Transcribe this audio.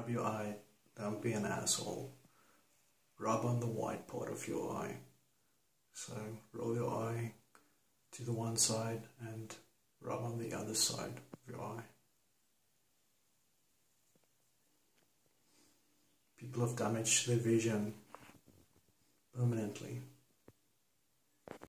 Rub your eye, don't be an asshole. Rub on the white part of your eye. So roll your eye to the one side and rub on the other side of your eye. People have damaged their vision permanently